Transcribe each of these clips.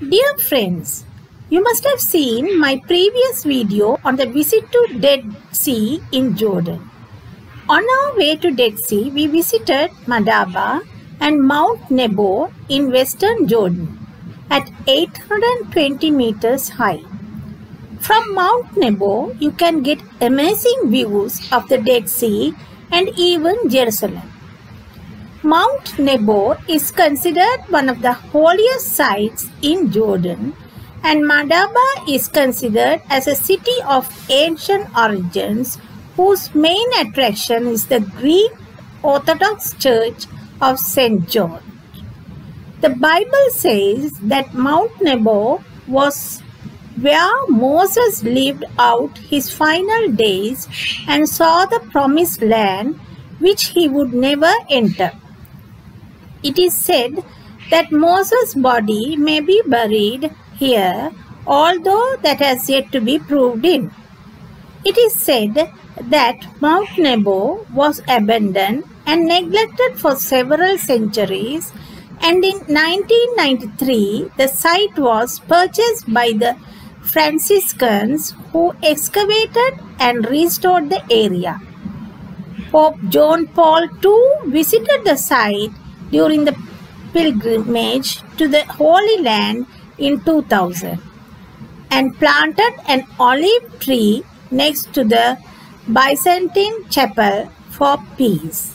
Dear friends, you must have seen my previous video on the visit to Dead Sea in Jordan. On our way to Dead Sea, we visited Madaba and Mount Nebo in western Jordan at 820 meters high. From Mount Nebo, you can get amazing views of the Dead Sea and even Jerusalem. Mount Nebo is considered one of the holiest sites in Jordan and Madaba is considered as a city of ancient origins whose main attraction is the Greek Orthodox Church of St. John. The Bible says that Mount Nebo was where Moses lived out his final days and saw the promised land which he would never enter. It is said that Moses' body may be buried here, although that has yet to be proved in. It is said that Mount Nebo was abandoned and neglected for several centuries and in 1993 the site was purchased by the Franciscans who excavated and restored the area. Pope John Paul II visited the site during the pilgrimage to the Holy Land in 2000 and planted an olive tree next to the Byzantine Chapel for peace.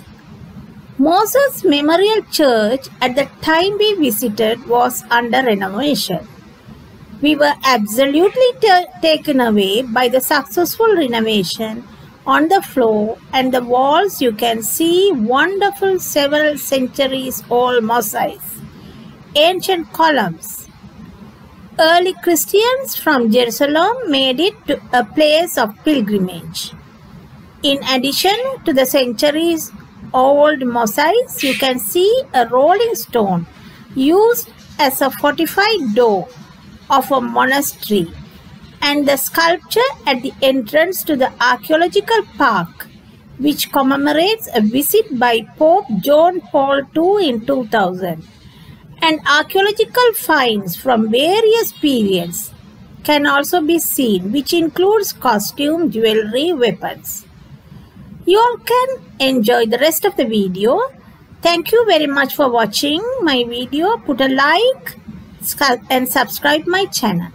Moses Memorial Church at the time we visited was under renovation. We were absolutely taken away by the successful renovation on the floor and the walls you can see wonderful several centuries old mosaics, ancient columns. Early Christians from Jerusalem made it to a place of pilgrimage. In addition to the centuries old mosaics, you can see a rolling stone used as a fortified door of a monastery and the sculpture at the entrance to the archaeological park which commemorates a visit by Pope John Paul II in 2000 and archaeological finds from various periods can also be seen which includes costume, jewelry, weapons. You all can enjoy the rest of the video. Thank you very much for watching my video. Put a like and subscribe my channel.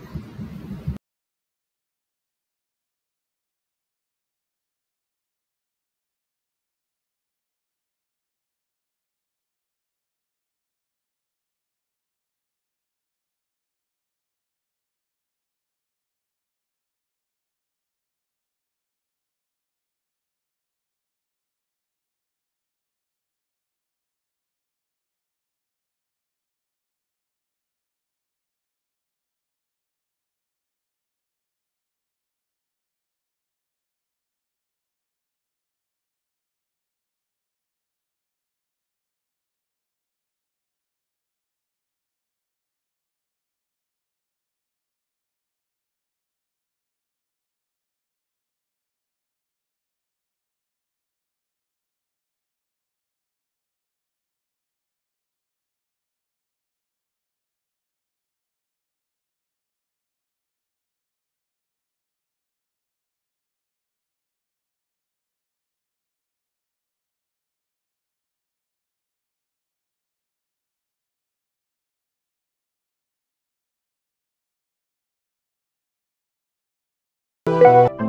Música